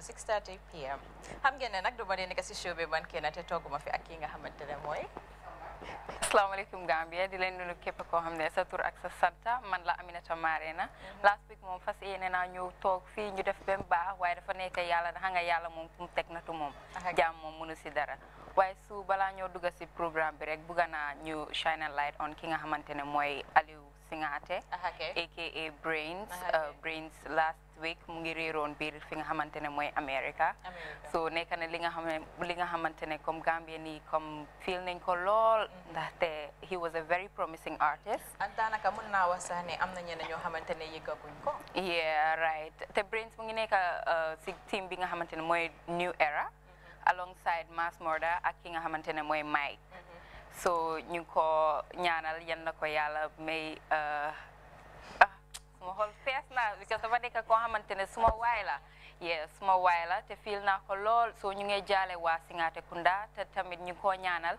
6:30 pm xam ngeen ne nag du ma dee nekk si show bi man kenn te togguma fi ak ki nga xamante ne mooy asalaamaaleykum Gambia di leen nuyu képp koo xam ne sa tur ak sa santa man la Aminata Marena mhm. last week moom fas yéene naa ñëw toog fii ñu def benn baax waaye dafa nekk yàlla daxa nga yàlla moom fu mu teg natu moom jaam moom mënu si dara waaye su balaa ñoo dugg si programme bi rek bugga naa ñu shine a light on ki nga xamante ne mooy Alieu Singate aka Brains uh, Brains last week mu ngi réeroon biir fi nga xamante ne mooy America so nekk na li nga xam ne li nga xamante ne comme Gambien yi comme feel nañ ko lool mm-hmm. ndaxte he was a very promising artist ak daanaka mën naa wax sax ne am na ñeneen ñoo xamante ne yëggaguñ ko yeah right te Brains mu ngi nekk uh, si team bi nga xamante ne mooy New Era alongside Mass Murder ak ki nga xamante ne mooy Mike so ñu ngi ko ñaanal yan na ko yàlla may ah suma xol fees na because dafa nekk koo xamante ne suma waay la yes suma waay la te fiil naa ko lool so ñu ngi jaale waa Singate Kunda te tamit ñu ngi ko ñaanal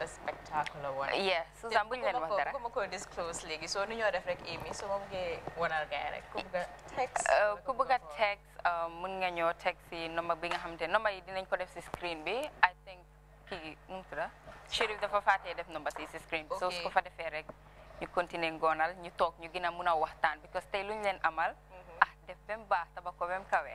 a spectacular one. yeah Susan buñ leen wax dara. ko disclose léegi soo nu ñoo def rek Amy soo ma bëggee wanal gaay rek ku bëgg a text. Uh, ku bëgg a text uh, mun nga ñoo text si number bi nga xamante ne number yi dinañ ko def si screen bi I think kii nu mu tudd Chérif dafa fàttee def number si si screen bi. soo su ko fa defee rek ñu continuer ngoonal ñu toog ñu gën a mun a waxtaan because tey luñ leen amal. Mm-hmm. ah def ba mu baax tabax ko ba mu kawe.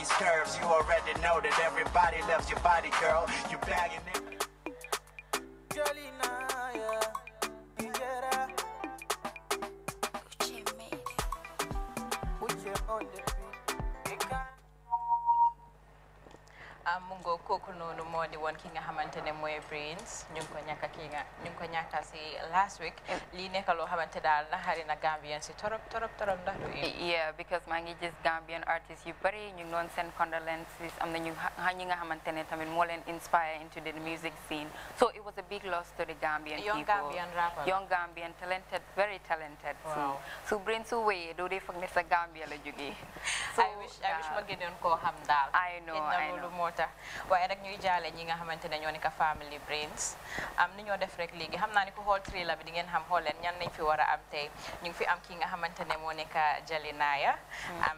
these curves. You already know that everybody loves your body, girl. You bagging it. mu ngoo kooku noonu moo di woon ki nga xamante ne mooy Brins ñu ngi ko ñàkk ki nga ñu ngi ko ñàkk si last week lii nekk loo xamante daal naxari na Gambien si torop torop torop ndax du yeah because maa ngi gis Gambien artist yu bari ñu ngi doon seen condolences am na ñu xa- ñi nga xamante ne tamit moo leen inspire into the music scene so it was a big loss to the Gambian Young people Gambian rapper. young Gambian talented very talented Wow. so su brain su wéyee doo dee foog ne sa Gambia la jógee so I wish I wish ma daal, gënoon koo xam daal. I know, Xëy na I loolu know. moo tax waaye rek ñuy jaale ñi nga xamante ne ñoo nekk family brains am ni ñoo def rek léegi xam naa ni ku xool trailer bi di ngeen xam xool leen ñan lañ fi war a am tey ñu ngi fi am ki nga xamante ne moo nekk Jalinaya am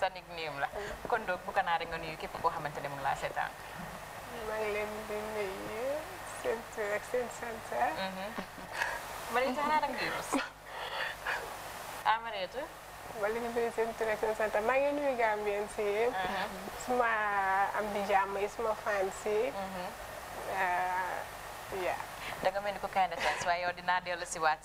sa nickname la kon donc bu ko naa rek nga nuyu képp koo xamante ne mu ngi laa seetaan maa ngi leen di nuyu seen tur ak seen sant ma leen tax naa rek ngay rus ah Mariétou ma leen di nuyu seen tur ak seen sant maa ngi nuyu Gambien si yëpp suma am di jàmm yi suma fan si yaa da nga mel ni ko kaay na waaye yow dinaa dellu si waat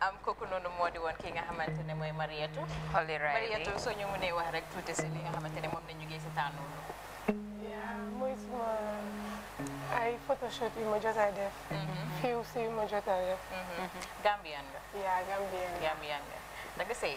am kooku noonu moo di woon ki nga xamante ne mooy Mariétu Holly Riley Mariétu soo ñu mënee wax rek tuuti si li nga xamante ne moom la ñu gis si tànnoonu mooy suma ay photoshoot yu ma jot a def fiw si yu ma jot a def Gambian nga yaa Gambien Gambian nga da nga sëy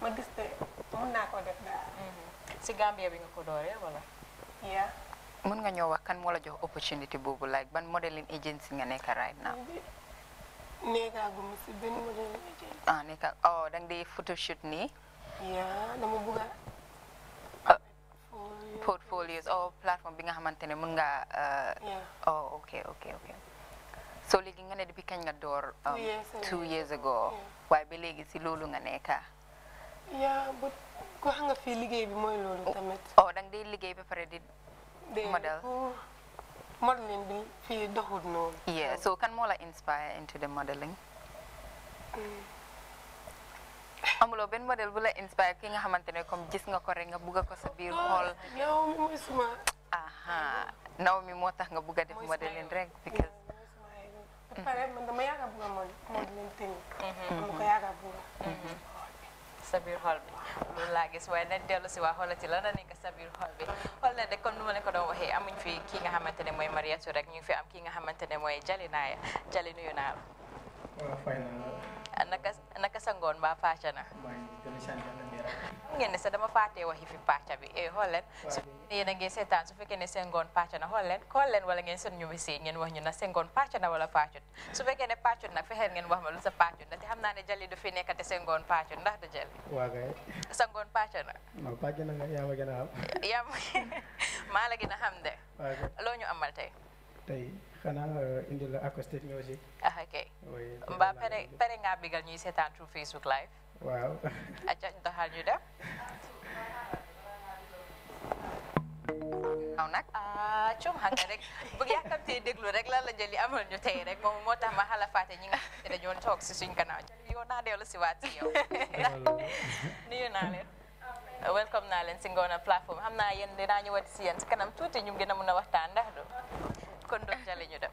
ma gis ne mën naa ko def daal. Mm-hmm. si Gambia bi nga ko dooree wala. yeah. mën nga ñoo wax kan moo la jox opportunity boobu like ban modeling agency nga nekk right now. nekkaaguma si benn modeling agency. ah nekka oh da nga dee photoshoot nii. yeah dama bëgg a. portfolios or platform bi nga xamante ne mën nga uh, oh ok ok ok so léegi nga ne depuis kañ nga door um, two years ago waaye ba léegi si loolu nga nekka yaa bu ko xam nga fii liggéey bi mooy loolu oh, tamit oh danga day liggéey ba pare di model modeling bi fii doxul noonu. yeah so kan moo la inspire into the modeling. Mm. amuloo benn modèle bu la inspire ki nga xamante ne comme gis nga ko rek nga bugg ko sa biir xool. Naomi mooy suma. aha Naomi moo tax nga bugg a def modeling rek because. ba pare man dama yàgg a bëgg a mool mool leen tënk. dama ko yàgg a bëgg. sa biir xol bi loolu laa gis waaye nañ dellu si waa xoolati la na nekk sa biir xol bi xool na de comme nu ma leen ko doon waxee amuñ fi kii nga xamante ne mooy Mariatu rek ñu ngi fi am kii nga xamante ne mooy Jali Naaya Jali nuyu naa la waaw fay naa la ah, naka naka sa ngoon mbaa pàcca na maa ngi gën a sant yàlla bi rek. xam ngeen ne sa dama faatee waxi fi pàcca bi eh xool leen su waaw yéen a ngi seetaan su fekkee ne seen ngoon pàcc na xool leen xool leen wala ngeen seen ñu wisi ngeen wax ñu na seen ngoon pàcc na wala pàccut su fekkee ne pàccut nag fexeel ngeen wax ma lu sa pàccut ndax te xam naa ne jali du fi nekk te seen ngoon pàccut ndax du jali waa kay sa ngoon pàcc na non pàcc na nga yaa ma gën a xam yaa ma maa la gën a xam de waa kay loo ñu amal tey tey xanaa euh, indi la acoustic music ah ok oui mbaa pare pare ngaa bigal ñuy seetaan through Facebook live waaw. acca doxal ñu dem. waaw nag ah cum xam nga rek bu yàkkamtee déglu rek lan la jëli amal ñu tey rek moom moo tax ma xala fàtte ñi nga xam ne dañoo toog si suñ gannaaw yow naa dellu si waat si yow. nuyu naa leen. welcome naa leen si ngoona plateforme xam naa yéen dinaa ñëwaat si yéen si kanam tuuti ñu gën a mun a waxtaan ndax du kon doon jale ñu dem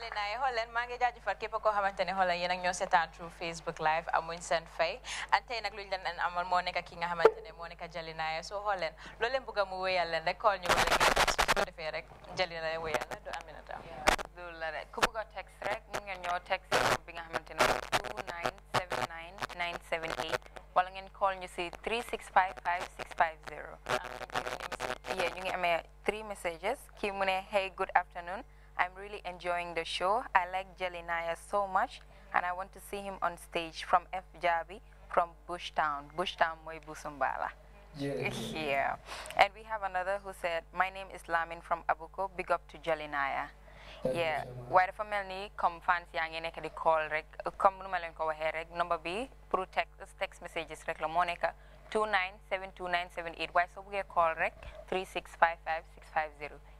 naay xool leen maa ngi jaajëfal képp koo xamante ne xoolal yéen ak ñoo seetaan through Facebook live amuñ seen fay ak tey nag lu ñu leen leen amal moo nekk ki nga xamante ne moo nekk jali naay soo xool leen loolu leen bëgg a mu wéyal leen rek xool ñu wala ngeen text su ko defee rek jali naay wéyal la du Aminata loolu la rek ku bëgg a text rek mun ngeen ñoo text bi nga xamante ne 2979978 wala ngeen call ñu si 3655650 yeah ñu ngi amee three messages kii mu ne hey good afternoon I'm really enjoying the show. I like Jelinaya so much, and I want to see him on stage from F Jabi from Bushtown. Bushtown Moy Busumbala. Yeah. yeah. And we have another who said, My name is Lamin from Abuko. Big up to Jelinaya. yeah waaye dafa mel ni comme fans yaa ngi nekk di call rek comme nu ma leen ko waxee rek number bi pour text text messages rek la moo nekk 2972978 waaye soo buggee call rek 3655650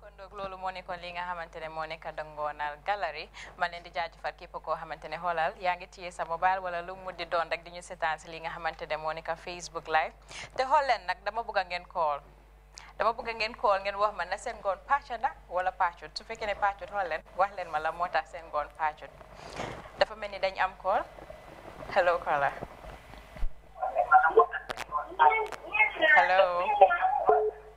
kon donc loolu moo nekkoon li nga xamante ne moo nekk Dongonal Gallery ma leen di jaajëfal képp koo xamante ne xoolal yaa ngi téye sa mobile wala lu mu di doon rek di ñu seetaan si li nga xamante ne moo nekk Facebook live te xool leen nag dama bëgg a ngeen call dama bëgg ngeen call ngeen wax ma na seen ngoon pàcc na wala pàccut su fekkee ne pàccut xool leen wax leen ma la moo tax seen ngoon pàccut dafa mel ni dañ am call hello caller hello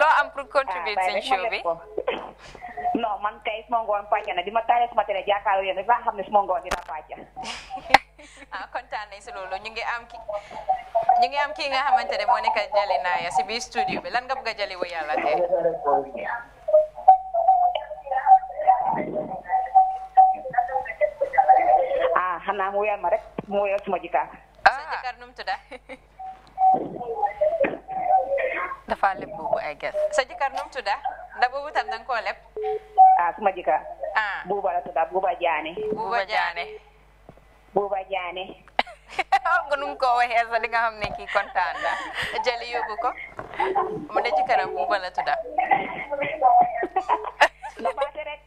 loo am pour contribute suñ show bi non man kay suma ngoon pàcc na di ma taalee suma télé jàkkaarloo yéen dafa xam ne suma ngoon dina pàcc ah kontaan nañ si loolu ñu ngi am ki ñu ngi am kii nga xamante ne moo nekk jali naaya si biir studio bi lan nga bëgg a jali wa yàlla tey ah xanaa mu wéyal ma rek mu wéyal suma jikaar sa jëkkër nu mu tudda dafa leb boobu ay ges sa jëkkër nu mu tudda ndax boobu tam danga koo leb ah suma jëkkër ah buuba la tudda buuba jaane buuba jaane buuba jaane xam nga nu mu ko waxee sa di nga xam ne kii kontaan na jëli yóbbu ko mu ne jëkkëram buuba la tudda na paase rek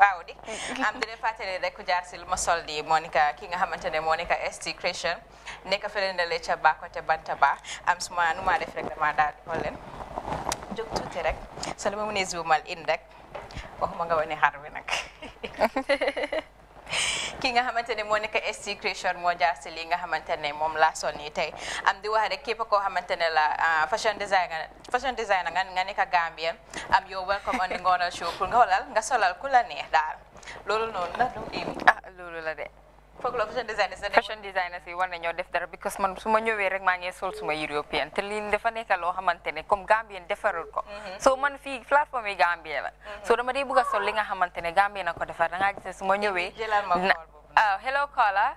waaw di am di leen fàttali rek ku jaar si lu ma sol di Monica ki nga xamante ne Monica ST Creation nekk fële na le ca ba côté Bantaba am suma nu maa def rek damaa daal di xool leen jóg tuuti rek sa lu ma mënee zoomal in rek waxuma nga wane xar bi nag ki nga xamante ne moo nekk ST Creation moo jaar si li nga xamante ne moom laa sol nii tey am di wax rek képp koo xamante ne la ah, fashion designer fashion designer nga nga nekk Gambien am yow welcome on the Ngona show pour nga xoolal nga solal ku la neex daal loolu noonu nag du mu ah loolu la de. foog la fashion designer si fashion designer si war nañoo def dara because man su ma ñëwee rek maa ngi sol suma European te lii dafa nekk loo xamante ne comme Gambien defarul ko. Mhm. so man fii plateforme yi Gambien la. Mhm. so dama dee bëgg a sol li nga xamante ne Gambien na ko defar da ngaa gis ne su ma ñëwee. jëlal ma ah, hello caller.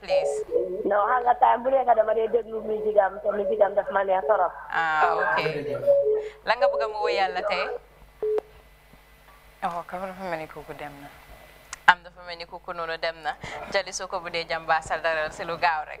please. non xam nga time bu nekk dama dee déglu musique am te musique am daf ma neex torop. ah ok lan nga bëgg a mu woyal la tey. oh kaba dafa mel ni kooku dem na. am dafa mel ni kooku noonu dem na jali soo ko bu dee jàmbaasal dara si lu gaaw rek.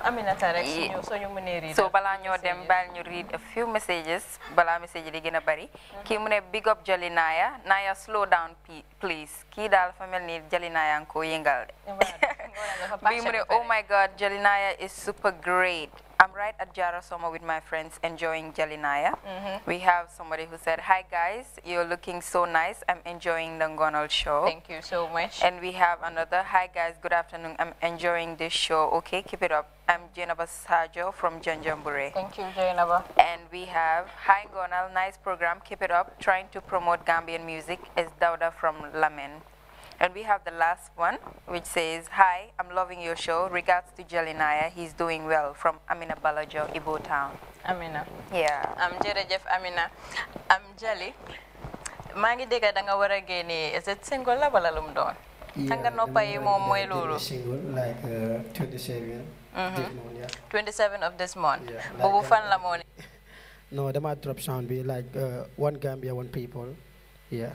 Aminata rek suñu suñu mënee riid so balaa ñoo dem baal ñu read a few messages balaa message di gën a bari mm-hmm. kii mu ne big up Jali Naya Naya slow down please kii daal fa mel ni Jali Naya nga ko yëngal de bii mu ne oh my god Jali Naya is super great I'm right at Soma with my friends enjoying Jalinaya. Mm -hmm. We have somebody who said, hi guys, you're looking so nice. I'm enjoying the Ngonal show. Thank you so much. And we have another, hi guys, good afternoon. I'm enjoying this show. Okay, keep it up. I'm Jainaba Sajo from Janjambure. Thank you, Jainaba. And we have, hi Ngonal, nice program. Keep it up. Trying to promote Gambian music is Dauda from Lamen. And we have the last one, which says, Hi, I'm loving your show. Regards to Jelinaya. He's doing well from Amina Balajo, Ibo Town. Amina. Yeah. I'm Jerejef Amina. I'm Jelly. maa ngi dégg da nga war a génne is it single la wala lu mu doon. xam nga noppa yi moom mooy loolu. like 27. Uh, mm-hmm. this month yeah. 27 of this month. boobu fan la moo ne. no dama drop sound bi like uh, one Gambia one people yeah.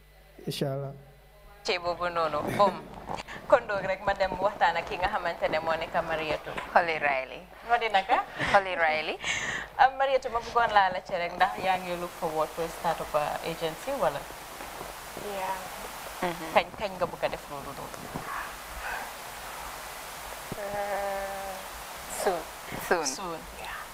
incha allah. ci boobu noonu moom kon doog rek ma dem waxtaan ak ki nga xamante ne moo nekk Mariétou. Holly Riley. moo di naka. Holly Riley. Ah, Mariétou ma bëggoon laa la ci rek ndax yaa ngi look forward to start up agency wala. yeah. Mm-hmm. kañ kañ nga bëgg a def loolu noonu. Uh, soon. soon. soon.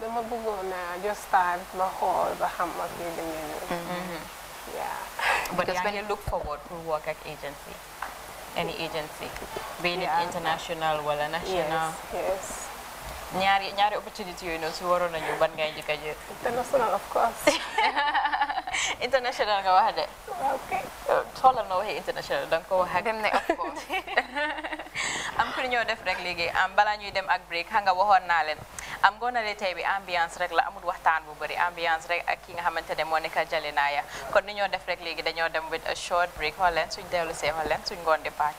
dama bëggoon a just start ba xool ba xam ak yu demee noonu. Mm-hmm. yeah. but yaa ngi look forward to work ak agency. any agency. be it international wala national. yes ñaari ñaari opportunity yooyu noonu su waroon nañu ban ngay njëkk a jël. international of course. international nga wax de. xoolal noo waxee international da nga ko wax ak. dem ne of course. am ku ñoo def rek léegi am balaa ñuy dem ak break xam nga waxoon naa leen am ngoona le tey bi ambiance rek la amul waxtaan bu bëri ambiance rek ak ki nga xamante ne moo nekk jale naa ya kon ni ñoo def rek léegi dañoo dem with a short break xool leen suñ dellu see xool leen suñ ngoon di pàcc.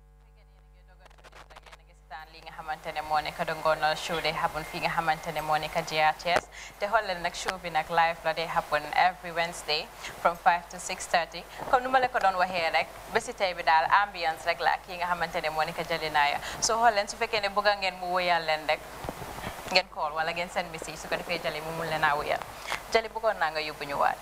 li nga xamante ne moo nekk da ngoon show day happen fii nga xamante ne moo nekk GRTS te xool leen nag show bi nag live la day happen every Wednesday from 5 to 6:30 comme nu ma la ko doon waxee rek bési tey bi daal ambiance rek la ak yi nga xamante ne moo nekk Jalinaaya soo xool leen su fekkee ne bëgg ngeen mu woyal leen rek ngeen call wala ngeen seen message su ko defee Jali mu mun leen a woyal Jali bëggoon naa nga yóbbu ñu waat.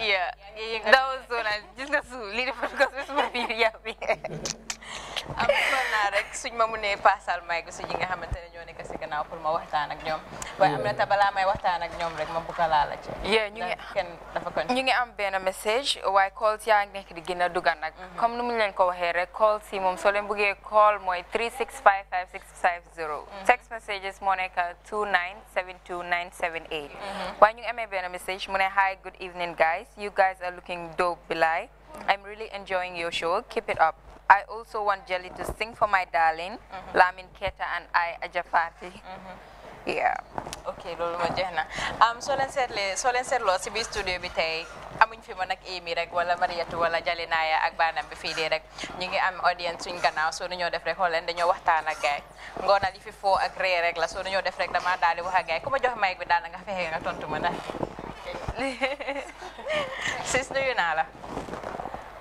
yeah. That was so nice. Just nga su lii dafa ko su suma biir yàpp yi. am na naa rek suñ ma mënee paasal may ko suñu nga xamante ne ñoo nekk si gannaaw pour ma waxtaan ak ñoom. waaye am na te balaa may waxtaan ak ñoom rek ma bëgg a laal ci. yeah ñu ngi kenn dafa ko ñu ngi am benn message waaye calls yaa ngi nekk di gën a dugal nag. comme nu mu leen ko waxee rek calls yi moom soo leen bëggee call mooy 36556. 50 text messages moo nekk 2972978 waaye ñu ngi amee benn message mu ne hi good evening guys you guys are looking dope bilay I'm really enjoying your show keep it up I also want Jelly to sing for my darling Lamin Keta and I Ajafati yeah ok loolu ma jeex na am soo leen seetlee soo leen seetloo si biir studio bi tey amuñ fi ma nag Amy rek wala Mariatu wala Jalinaaya ak baanam bi fii dee rek ñu ngi am audience suñ gannaaw soo nu ñoo def rek xool leen dañoo waxtaan ak gaay ngoona li fi foo ak ree rek la soo nu ñoo def rek dama daal di wax ak gaay ku ma jox mic bi daal na nga fexe nga tontu ma nag sis nuyu naa la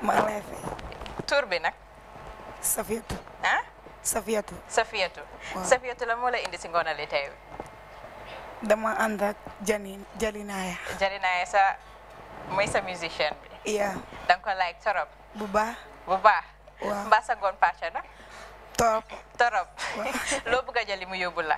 maa ngi lay fay tur bi nag Safiyatu. ah. Safiyatu. Safiyatu. waaw Safiyatu la moo la indi si ngoonal li tey. dama ànd ak Jani Jalinaaya. Jalinaaya sa mooy sa musicien bi. yeah. da nga ko like torop. bu baax. bu baax. waaw mbaa sa ngoon pàcc na. torop. torop. loo bëgg a jëli mu yóbbu la.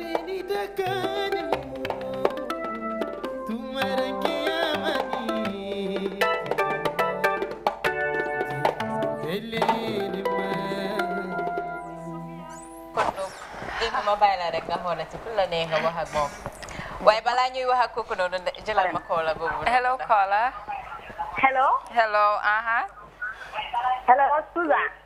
ma bàyyi la rek nga xoolal ci ku la nee nga wax ak moom waaye balaa ñuy wax ak kooku noonu jëlal ma koola boobu. hello Kola. hello. hello aha. hello Susan.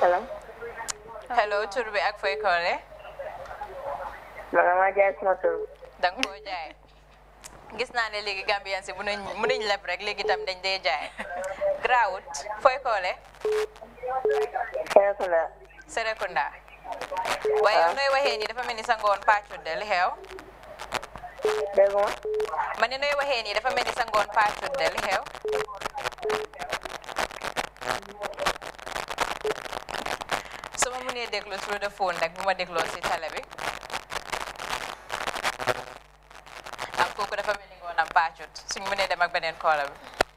salaam. hello tur bi ak fooy koole. man maa jaay sama tur. da nga koo jaay. gis naa ne léegi Gambien si mënuñ mënuñ leb rek léegi tam dañ dee jaay. grawut fooy koole. Serekunda. Serekunda. waaye yow nooy waxee nii dafa mel ni sa ngoon pàccu de li xew. dégg nga ma ne nooy waxee nii dafa mel ni sa ngoon paasut de li xew su ma mënee déglu through the phone rek bu ma dégloo si télé bi ak kooku dafa mel ni ngoonam paasut suñ mënee dem ak beneen koola bi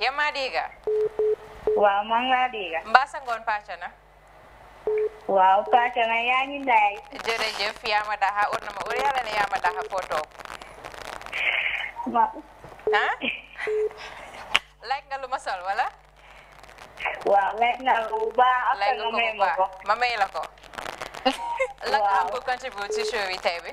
Ya ma diga. Waaw man laa diga. Mbaa sa ngoon pàcca na. Waaw pàcca na yaa ngi ndaay. Jërëjëf yaa ma daxa ur na ma ur yàlla ne yaa ma daxa foo toog. Ma ah laaj nga lu ma sol wala. waaw laaj naa ko bu baax ak laaj nga nga ko may bu ma baax ko. ma may la ko. lan nga am Waaw. pour contribuer ci show bi tey bi.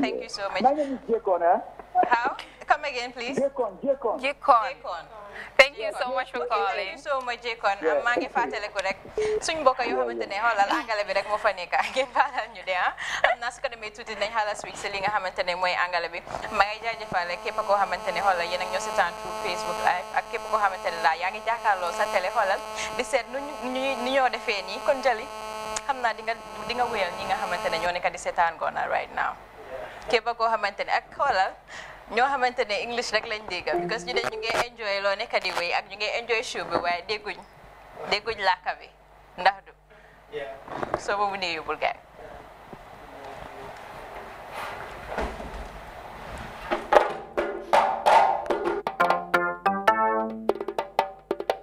Thank you so much. My name is Jekon, eh? How? Come again, please. Jekon, Jekon. Jekon. Jekon. Thank you so much for calling. Thank you so much, Jekon. Yeah. Maa ngi fàttaliku rek suñ mbokk yoo xamante ne xoolal angale bi rek moo fa nekk ngeen baalal ñu de ah am naa su ko demee tuuti nañ xaaral switch si li nga xamante ne mooy angale bi maa ngi jaajëfale képp koo xamante ne xoolal yéen ak ñoo seetaan through Facebook live ak képp koo xamante ne daal yaa ngi jàkkaarloo sa télé xoolal di seet nu ñu ni ñoo defee nii kon jali xam naa di nga di nga wéyal ñi nga xamante ne ñoo nekk di seetaan Gona right now képp koo xamante ne ak xoolal ñoo xamante ne English rek lañ dégg because ñu ne ñu ngi enjoy loo nekk di wéy ak ñu ngi enjoy show bi waaye dégguñ dégguñ làkka bi ndax du soo boobu ne yóbbul gaay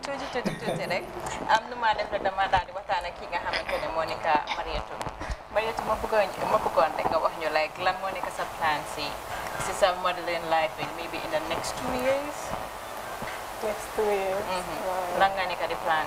tuuti tuuti tuuti rek am nu maa def rek dama daal di waxtaan ak ki nga xamante ne moo nekk Marietou Marietou ma bëggoon ma bëggoon rek nga wax ñu like lan moo nekk sa plan si si sa modeling life bi maybe in the next two years. next two years. Mhm. lan nga nekk di plan.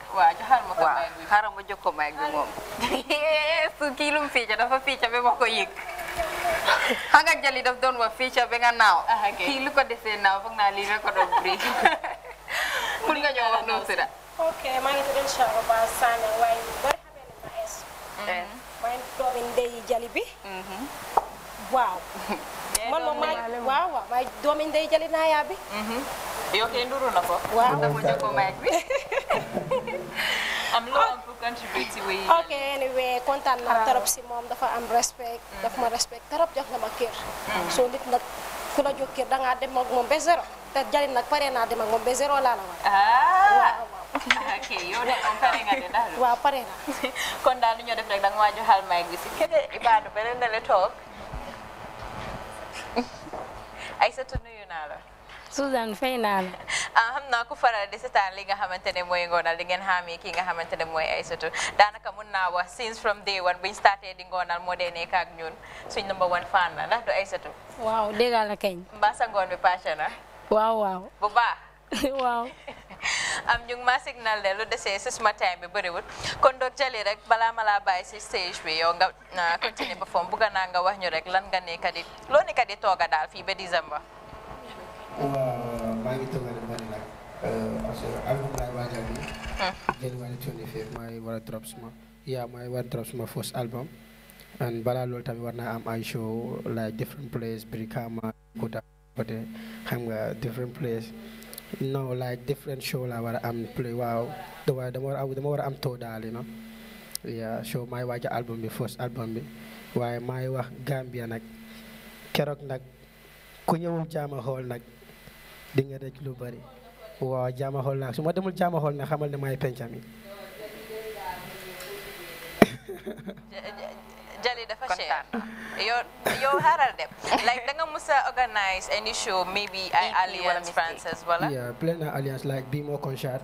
waaw xaaral ma ko waaw may bi. xaaral ma jox ko may bi moom su kii lum fiica dafa fiica ba ma ko yëg xam nga jali daf doon wax fiica ba nga naaw Ah, ok. kii lu ko desee naaw foog naa lii rek ko doon bri pour nga ñëw wax noonu si da ok maa ngi tudd Cheikh Ba Sané waaye eh. mooy doomi ndey jali bi mm-hmm. waaw man moom maa waaw waaw waaye doomi ndey jali naayaa bi mm-hmm. yow kay nduru na ko waaw dafa jëkko mic bi am loo am pour contribuer ci wéy ok anyway kontaan naa trop si moom dafa am respect mm-hmm. daf ma respect trop jox na ma kër soo nit nag ku la jox kër dangaa dem ak moom ba zéro te jarit nag pare naa dem ak moom ba zéro laa la war. ah ok yow de moom pare nga de daal. waaw pare na. kon daal lu ñu def rek da nga maa joxal may gi si kër Ibadou beneen dale toog. Aïssatou nuyu naa la. Suzanne fay naa la. ah xam naa ku faral di seetaan li nga xamante ne mooy ngoonal di ngeen xaamee kii nga xamante ne mooy Aïssatou daanaka mun naa wax since from day one buñ starté di ngoonal moo dee nekk ak ñun suñ number one fan la ndax du Aïssatou. waaw dégg la kañ. mbaa sa ngoon bi pàcce na. waaw waaw. bu baax. waaw. am ñu ngi ma signal de lu desee si suma time bi bëriwul kon donc jëli rek balaa ma laa bàyyi si stage bi yow nga continuer ba foofu bugga naa nga wax ñu rek lan nga nekk di loo nekk di tooga daal fii ba décembre. waaw maa ngi tooga de bari nag parce que album laay waajal bi. January 25 maa ngi war a drop suma. yeah my one drops my first album and balaa loolu tamit war naa am ay show like different place Brikama Kuta côté xam nga different place no like different show laa war a am play waaw dama dama war a dama war a am too daal you know yeah show maay waaja album bi first album bi waaye maay wax Gambia nag keroog nag ku ñëwul jaama xool nag di nga daj lu bari waaw jaama xool nag su ma demul jaama xool nag xamal ne maay pencam yi jali dafa cher yow yow xaaral dem like da nga mës a organise any show maybe ay alliance francaise wala yeah plenty alliance like Bimo concert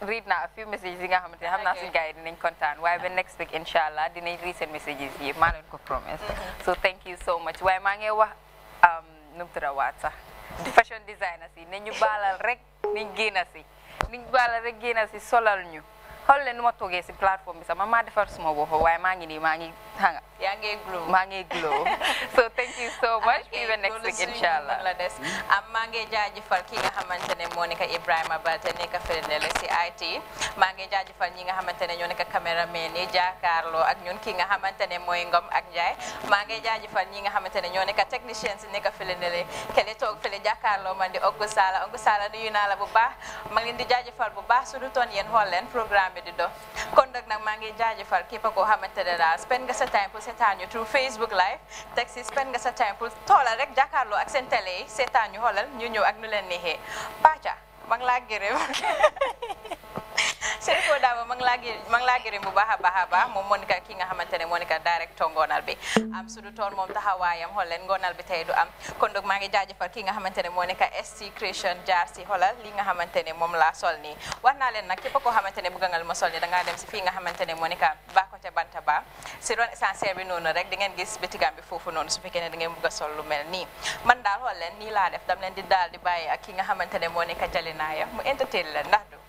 read naa a few messages yi nga xamante ne xam naa suñu gars yi dinañ kontaan waaye ba next week incha allah dinañ read seen messages yi maa leen ko promise mm-hmm. so thank you so much waaye maa ngi wax um, nu mu tudd waat sax fashion designer si ne ñu baalal rek niñ génn si niñ baalal rek génn si solal ñu xool leen nu ma toogee si plateforme bi sax man maa defar suma bopp waaye maa ngi nii maa ngi xanga yaa ngi glow maa ngi glow so thank you so much we were next week inshallah la des am maa ngi jaajëfal ki nga xamante ne moo nekk Ibrahima Ba te nekk fële ne la si IT maa ngi jaajëfal ñi nga xamante ne ñoo nekk caméraman yi jàkkaarloo ak ñun ki nga xamante ne mooy Ngom ak Njaay maa ngi jaajëfal ñi nga xamante ne ñoo nekk technicien si nekk fële ne la kele toog fële jàkkaarloo man di Ogu Sala Ogu Sala nuyu naa la bu baax maa ngi leen di jaajëfal bu baax su du toon yéen xool leen programme bi di dox kon nag nag maa ngi jaajëfal képp koo xamante ne daal spend nga sa time pour seetaan ñu through Facebook live teg si spend nga sa time pour toolal rek jàkkaarloo ak seen télé yi seetaan ñu xoolal ñu ñëw ak nu leen neexee Pacha ma ngi laa gërëm Serifo Dabo ma ngi laa gërëm ma ngi laa gërëm bu baax a baax a baax moom moo nekk ki nga xamante ne moo nekk directeur ngoonal bi am su du toon moom taxawaayam xool leen ngoonal bi tey du am kon donc maa ngi jaajëfal ki nga xamante ne moo nekk si creation jaar si xoolal li nga xamante ne moom laa sol nii wax naa leen nag képp koo xamante ne bëgg nga lu ma sol nii dangaa dem si fii nga xamante ne moo nekk ba côté banta ba si ron essentiel bi noonu rek di ngeen gis bitigam bi foofu noonu su fekkee ne da ngeen bëgg a sol lu mel nii man daal xool leen nii laa def dam leen di daal di bàyyi ak ki nga xamante ne moo nekk jalinaaya mu entertain leen ndax du